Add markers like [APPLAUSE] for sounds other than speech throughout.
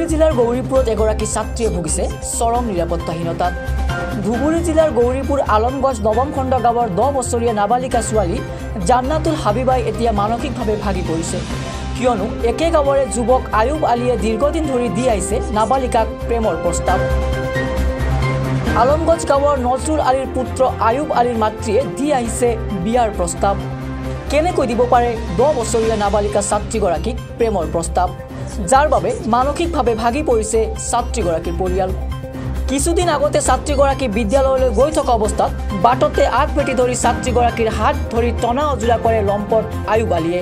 ধুবুৰী জিলাৰ গৌৰীপুৰত এগৰাকী ছাত্ৰীয়ে ভুগিছে চৰম নিৰাপত্তাহীনতাত। ধুবুৰী জিলাৰ গৌৰীপুৰ আলমগঞ্জ নৱম খণ্ড গাঁৱৰ দহ বছৰীয়া নাবালিকা ছোৱালী জান্নাতুল হাবিবাই এতিয়া মানসিকভাৱে ভাগি পৰিছে। কিয়নো একে গাঁৱৰে যুৱক আয়ুব আলীয়ে দীৰ্ঘদিন ধৰি দি আহিছে নাবালিকাক প্ৰেমৰ প্ৰস্তাৱ। আলমগঞ্জ গাঁৱৰ নজৰুল আলীৰ পুত্ৰ আয়ুব আলীৰ মাতৃয়ে দি আহিছে বিয়াৰ প্ৰস্তাৱ। কেনেকৈ দিব পাৰে দহ বছৰীয়া নাবালিকা ছাত্ৰীগৰাকীক প্ৰেমৰ প্ৰস্তাৱ? যাৰ বাবে মানসিকভাৱে ভাগি পৰিছে ছাত্ৰীগৰাকীৰ পৰিয়াল। কিছুদিন আগতে ছাত্ৰীগৰাকী বিদ্যালয়লৈ গৈ থকা অৱস্থাত বাটতে আগভেটি ধৰি ছাত্ৰীগৰাকীৰ হাত ধৰি টনা অজোৰা কৰে লম্পট আয়ুব আলীয়ে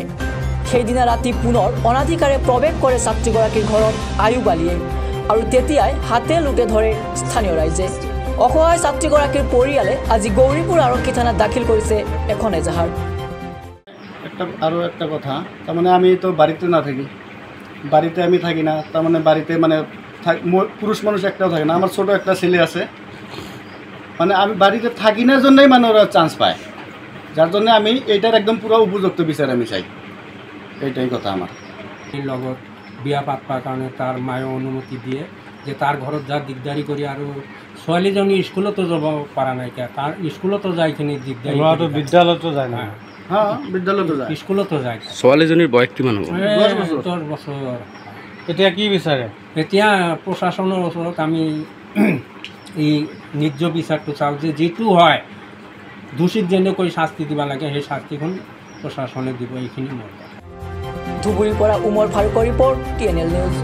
সেইদিনা ৰাতি পুনৰ অনাধিকাৰে প্ৰৱেশ কৰে ছাত্ৰীগৰাকীৰ ঘৰত আয়ুব আলীয়ে আৰু তেতিয়াই হাতে লোটে ধৰে স্থানীয় ৰাইজে। অসহায় ছাত্ৰীগৰাকীৰ পৰিয়ালে আজি গৌৰীপুৰ আৰক্ষী থানাত দাখিল কৰিছে এখন এজাহাৰ। আৰও একটা কথা তাৰ মানে আমি তো বাড়িতে না থাকি বাড়িতে আমি থাকি না তার মানে বাড়িতে মানে পুরুষ মানুষ একটাও থাকে না আমার ছোট একটা ছেলে আছে। মানে আমি বাড়িতে থাকি না জন্যই মানে ওরা চান্স পায়। যার জন্য আমি এইটার একদম পুরো উপযুক্ত বিচার আমি চাই। এইটাই কথা আমার। লগত বিয়া পাতবাৰ কাৰণে তাৰ মায়ে অনুমতি দিয়ে যে তাৰ ঘৰত যা দিগদাৰী কৰি আৰু ছোৱালীজনী স্কুলতো যাব পৰা নাইকিয়া তাৰ স্কুলতো যায়খিনি দিগদাৰী বিদ্যালয়তো যায় না। যায়। বিদ্যালয়তো যায়। হা, স্কুলতো যায়। ছোৱালীজনীৰ বয়স কিমান হ'ব? দহ বছৰ। এতিয়া কি বিচাৰে? এতিয়া প্ৰশাসনৰ ওচৰত আমি [CLEARS THROAT] এই নিৰ্য বিচাৰটো চাওঁ যে যিটো হয় দোষীক যেনেকৈ শাস্তি দিব লাগে সেই শাস্তিখন প্ৰশাসনে দিব এইখিনি মই ধুবুৰীৰ পৰা উমৰ ফাৰুকৰ report T N L news.